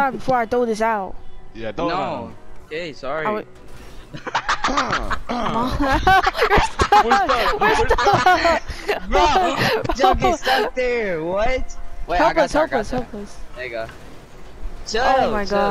time before I throw this out. Yeah, don't. No. Okay, sorry. I We're stuck. We're stuck. We're stuck. Bro, Junk is stuck there. What? Wait, I help got us, help us, help us. There you go. Shut Oh my shut god.